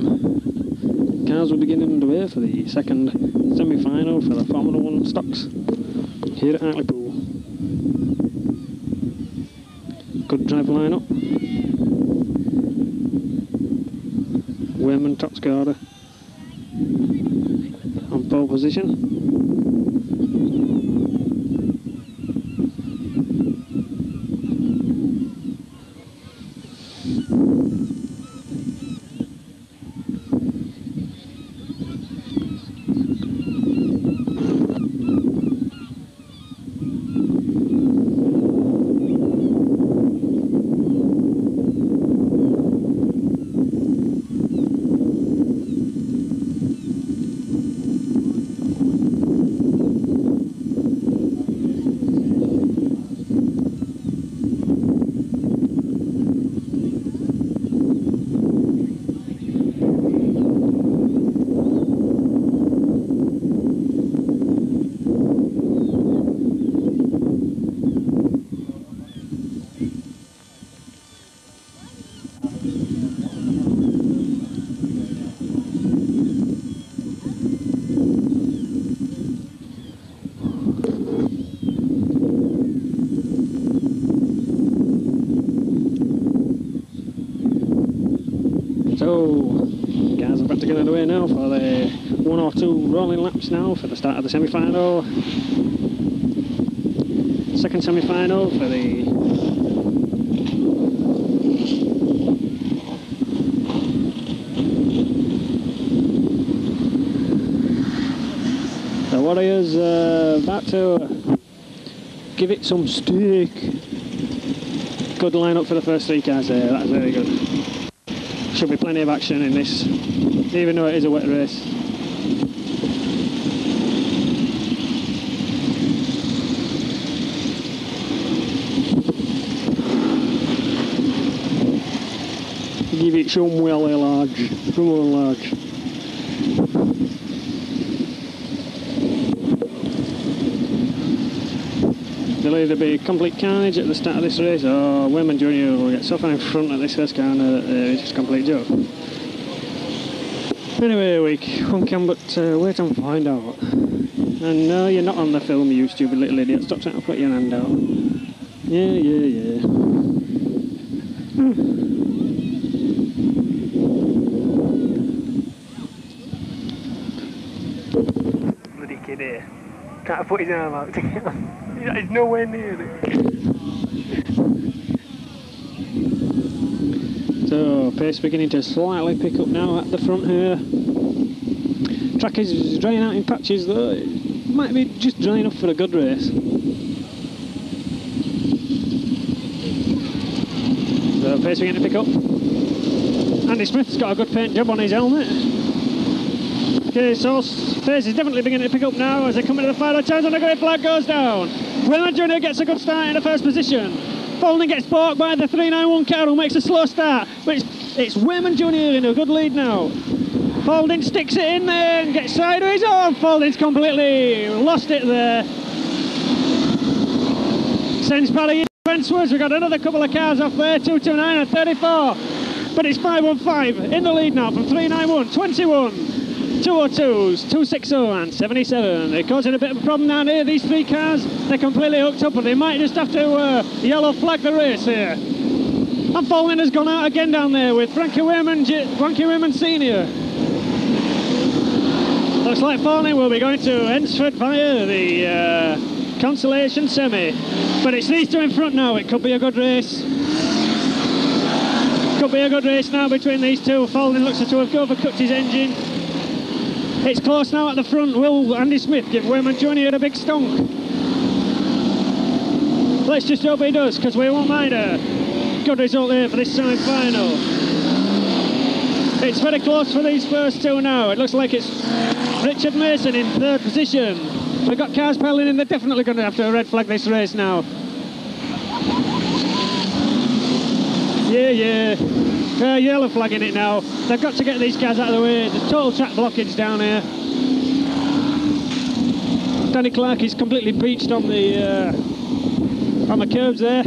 time, cars will be getting underway for the second semi-final for the Formula One stocks here at Hartlepool. Good driver lineup. Wainman top scorer on pole position. So, guys are about to get underway now for the one or two rolling laps now for the start of the semi-final. Second semi-final for the The Warriors uh, about to give it some stick. Good lineup for the first three cars there, that's very good. Should be plenty of action in this, even though it is a wet race. Give it some well large. Come on large. There'll either be complete carnage at the start of this race or Wainman Junior will get suffer in front of this first car and uh, it's just complete joke. Anyway, we one can but uh, wait and find out. And no, you're not on the film, you stupid little idiot. Stop trying to put your hand out. Yeah, yeah, yeah. Hmm. Can't put his arm out to get on. He's nowhere near it. So, pace beginning to slightly pick up now at the front here. Track is drying out in patches though. It might be just dry enough for a good race. So, pace beginning to pick up. Andy Smith's got a good paint job on his helmet. Okay, so pace is definitely beginning to pick up now as they come into the final turns and the grey flag goes down. Wainman Junior gets a good start in the first position. Falding gets balked by the 391 car who makes a slow start, but it's, it's Wainman Junior in a good lead now. Falding sticks it in there and gets sideways. Oh, Falding's completely lost it there. Sends Pally in Spencewards. We've got another couple of cars off there, 229 and 34. But it's 515 in the lead now from 391, 21. 202s, 260 and 77. They're causing a bit of a problem down here, these three cars. They're completely hooked up and they might just have to uh, yellow flag the race here. And Follin has gone out again down there with Frankie Wainman, Frankie Wainman Senior. Looks like Follin will be going to Ensford via the uh, consolation semi. But it's these two in front now. It could be a good race. Could be a good race now between these two. Follin looks to have overcooked his engine. It's close now at the front. Will Andy Smith give Wainman Junior a big stunk? Let's just hope he does, because we won't mind a good result here for this semi-final. It's very close for these first two now. It looks like it's Richard Mason in third position. We've got cars piling in. They're definitely going to have to red flag this race now. Yeah, yeah. Uh, yellow flagging it now. They've got to get these guys out of the way. There's total track blockage down here. Danny Clark is completely beached on the uh, on the curbs there.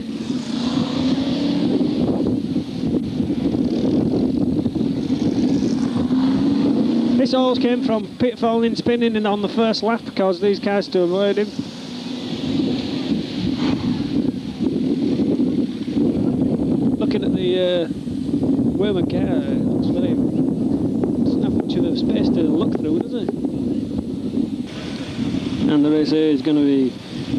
This all came from pitfalling, spinning and on the first lap because these cars to avoid him. Looking at the uh, Wainman car, it looks very, doesn't have much of space to look through, does it? And the race here is going to be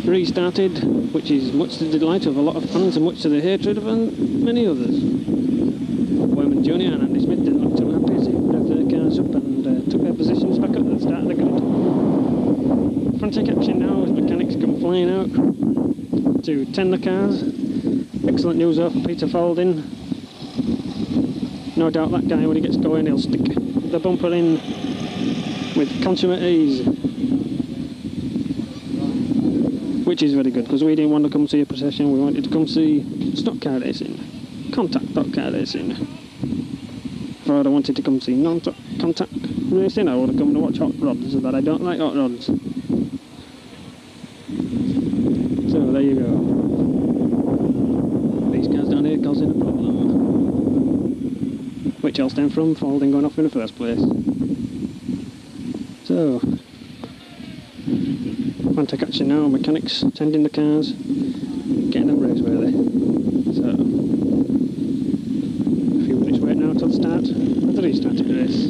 restarted, which is much to the delight of a lot of fans and much to the hatred of many others. Wainman Junior and Andy Smith didn't look too happy as they revved their cars up and uh, took their positions back up at the start of the grid. Frantic action now as mechanics come flying out to tend the cars. Excellent news for Peter Falding. No doubt that guy, when he gets going, he'll stick the bumper in with consummate ease. Which is very good, because we didn't want to come see a procession, we wanted to come see stock car racing, contact stock car racing. If I wanted to come see non-contact racing, I would have come to watch hot rods, but I don't like hot rods. So there you go. These cars down here causing a problem. All stem from Falding going off in the first place. So, Quantic action now, mechanics tending the cars, getting them race worthy. So, a few minutes wait now till the start of the restarted race.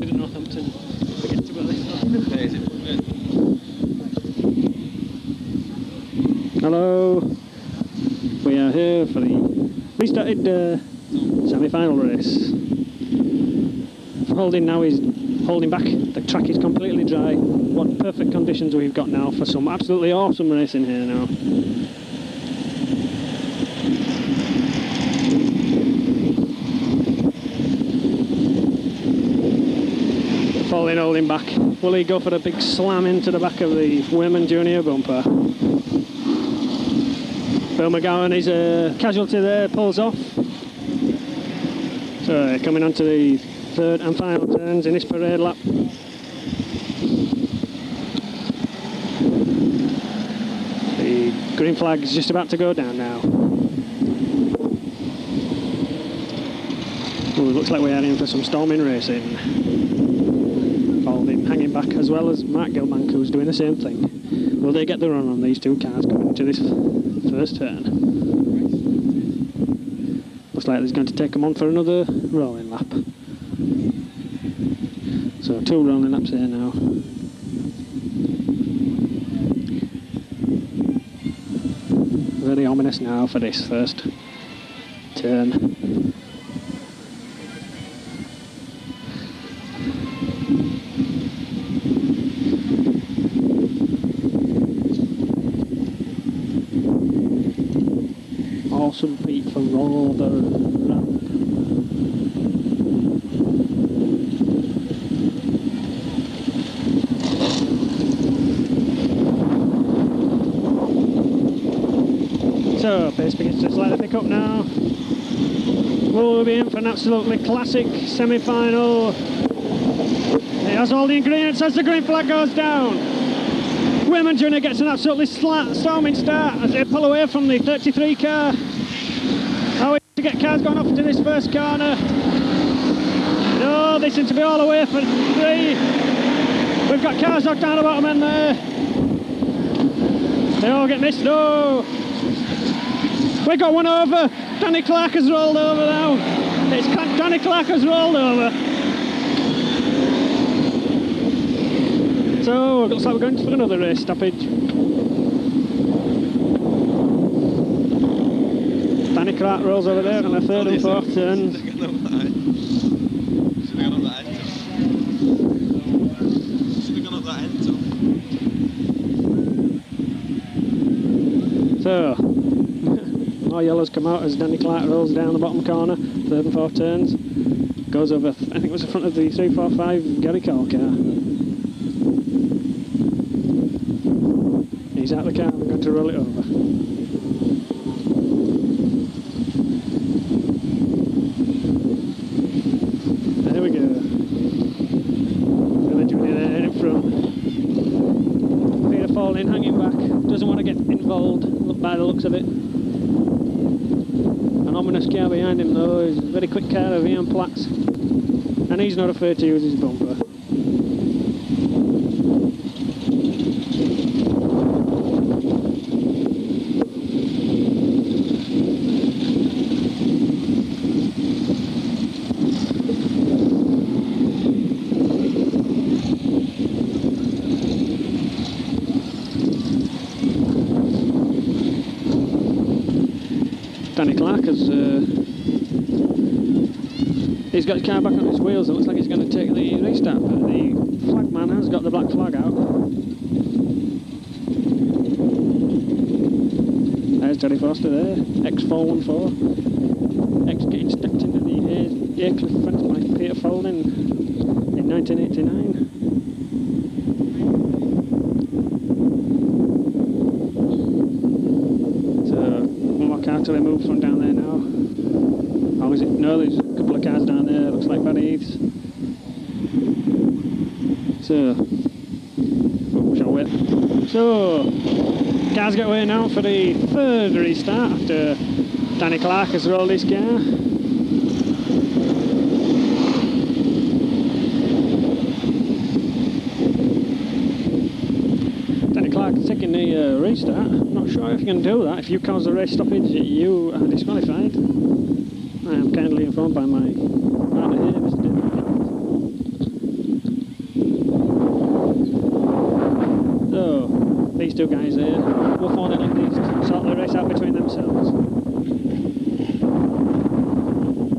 Did Northampton forget to go this Hello, we are here for the restarted uh, semi-final race. Holding now is holding back. The track is completely dry. What perfect conditions we've got now for some absolutely awesome racing here now. Falding holding back. Will he go for a big slam into the back of the Wainman Junior bumper? Bill McGowan is a casualty there, pulls off. So coming on to the third and final turns in this parade lap. The green flag is just about to go down now. Ooh, looks like we are in for some storming racing. Falding hanging back as well as Mark Gilbank who's doing the same thing. Will they get the run on these two cars coming into this first turn? Looks like he's going to take them on for another rolling lap. So two rolling laps here now. Very ominous now for this first turn. Ramp. So, pace begins to slightly pick up now. We'll be in for an absolutely classic semi-final? It has all the ingredients as the green flag goes down. Wainman Junior gets an absolutely storming start as they pull away from the 33 car. How is to get cars going off into this first corner? No, they seem to be all away for three. We've got cars knocked down the bottom end there. They all get missed. No. We got one over. Danny Clark has rolled over now. It's Danny Clark has rolled over. So, looks like we're going for another race stoppage. Clark rolls over there on the third and fourth turn. So, more yellows come out as Danny Clark rolls down the bottom corner, third and fourth turns. Goes over, I think it was the front of the 345 Gary Cole car. He's out of the car and going to roll it over. There we go. Billy Junior there in front. Peter Falding hanging back. Doesn't want to get involved, look by the looks of it. An ominous car behind him quick car of Ian Platts. And he's not afraid to use his bumper. Danny Clark has uh, he's got his car back on his wheels. It looks like he's going to take the restart, but the flag man has got the black flag out. There's Johnny Foster there, X414, X getting stepped into the uh, Aycliffe fence by Peter Falding in 1989. So one more car to be moved from down there now. Or is it? No, there's a couple of cars. Looks like Barry Heath's. So, oh, shall we? So, away now for the third restart after Danny Clark has rolled his car. Danny Clark taking the uh, restart. I'm not sure if you can do that. If you cause the race stoppage, you are disqualified. I am kindly informed by my So, these two guys here will phone it like these sort the race out between themselves.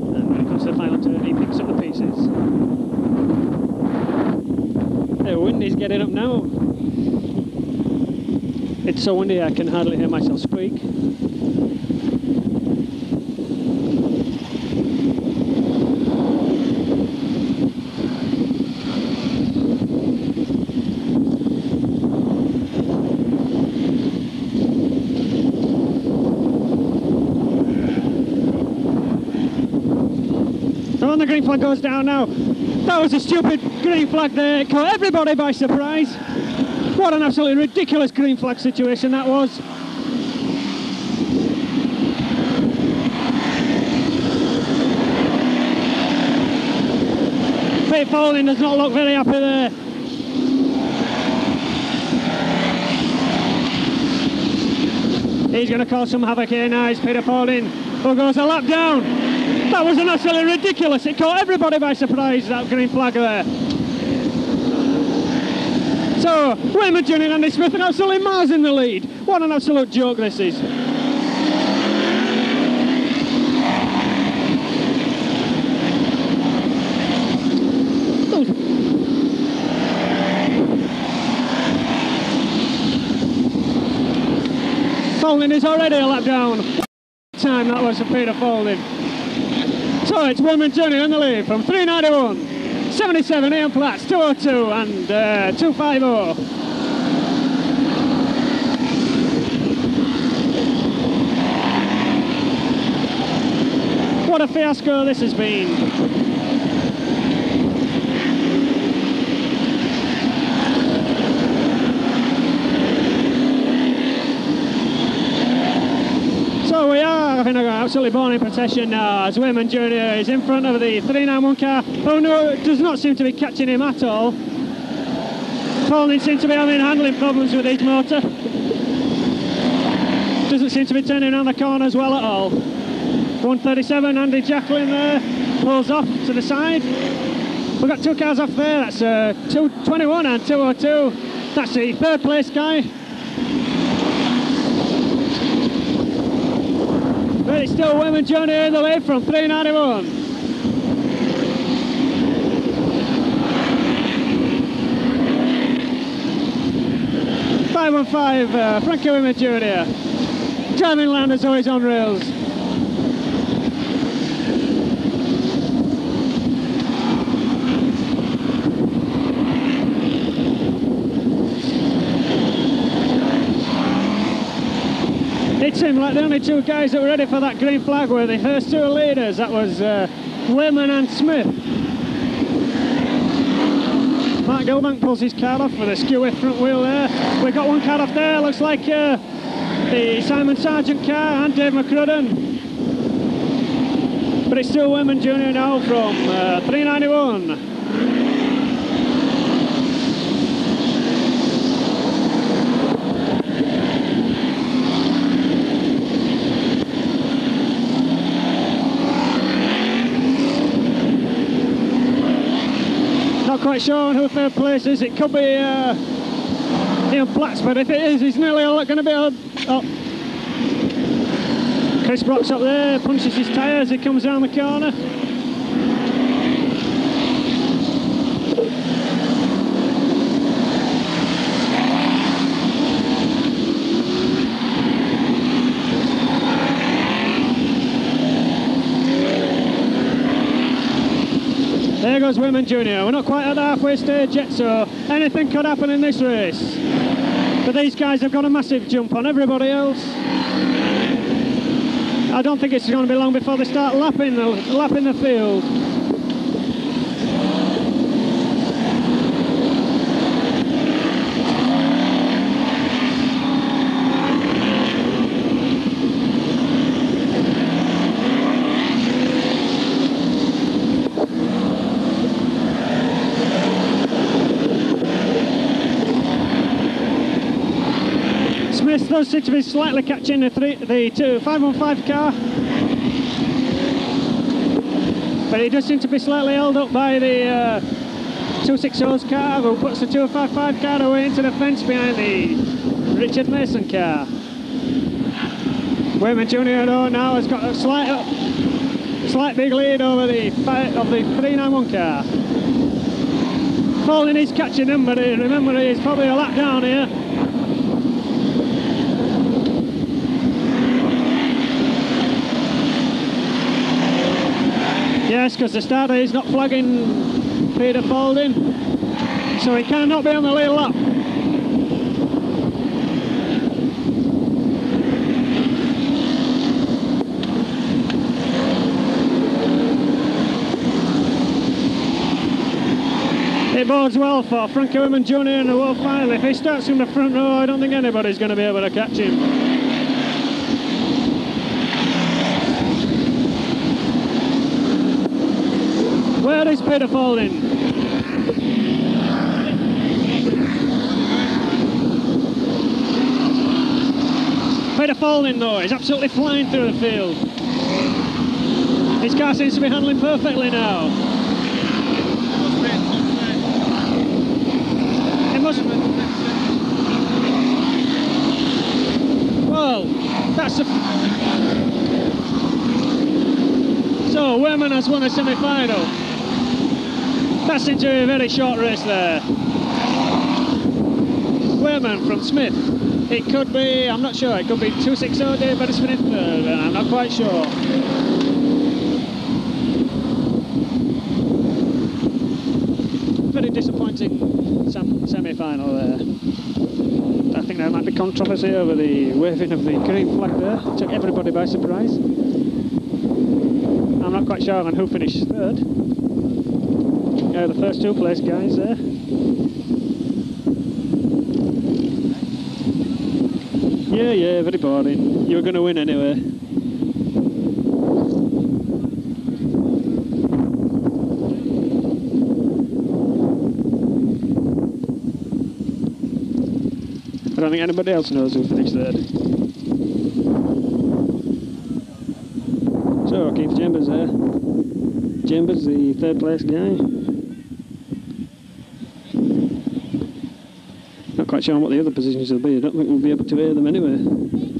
And when it comes to the final turn, he picks up the pieces. The wind is getting up now. It's so windy I can hardly hear myself speak. Green flag goes down now. That was a stupid green flag there. It caught everybody by surprise. What an absolutely ridiculous green flag situation that was. Pete Foley does not look very happy there. He's going to cause some havoc here now. It's Peter Falding who goes a lap down. That was an absolutely ridiculous. It caught everybody by surprise, that green flag there. So, Wainman Junior and Andy Smith are absolutely miles in the lead. What an absolute joke this is. Falding is already a lap down. Time that was for Peter Falding. So it's Wainman Junior in the lead from 391. 77 Ian Platts, 202 and uh, 250. What a fiasco this has been. So we are having an absolutely boring procession now as Wainman Junior is in front of the 391 car, who no, does not seem to be catching him at all. Falding seems to be having handling problems with his motor. Doesn't seem to be turning around the corners well at all. 137, Andy Jacqueline there, pulls off to the side. We've got two cars off there. That's uh, 221 and 202. That's the third place guy. But it's still Wainman Junior in the lead from 391. Five one five, uh, Frankie Wainman Junior. Driving land is always on rails. Like the only two guys that were ready for that green flag were the first two leaders. That was uh, Wainman and Smith. Mark Gilbank pulls his car off with a skewer front wheel there. We've got one car off there, looks like uh, the Simon Sargent car and Dave McCrudden. But it's still Wainman Junior now from uh, 391. Quite sure who third place is. It could be uh, Ian but if it is, he's nearly going to be on. Oh. Chris Brock's up there, punches his tyre as he comes down the corner. There goes Wainman Junior. We're not quite at the halfway stage yet, so anything could happen in this race. But these guys have got a massive jump on everybody else. I don't think it's going to be long before they start lapping the, lapping the field. Smith does seem to be slightly catching the three, the two 515 car. But he does seem to be slightly held up by the uh, 260's car, who puts the 255 car away into the fence behind the Richard Mason car. Wainman Junior though now has got a slight up, slight big lead over the fi- of the 391 car. Falding is catching him, but remember he's probably a lap down here. Yes, because the starter is not flagging Peter Falding, so he cannot be on the lead lap. It bodes well for Frankie Wainman Jr. in the World Final. If he starts in the front row, I don't think anybody's going to be able to catch him. Where is Peter Falding? Peter Falding though, he's absolutely flying through the field. His car seems to be handling perfectly now. It must Well, that's a... So, Wainman has won a semi-final. That's into a very short race there. Wainman from Smith. It could be, I'm not sure, it could be 260 Dave Beresford in third, I'm not quite sure. Very disappointing sem- semi-final there. I think there might be controversy over the waving of the green flag there. Took everybody by surprise. I'm not quite sure on who finished third. Yeah, the first two place guys there. Yeah, yeah, very boring. You were going to win anyway. I don't think anybody else knows who finished third. So, Keith Chambers there. Chambers, the third place guy. Quite sure what the other positions will be. I don't think we'll be able to hear them anyway.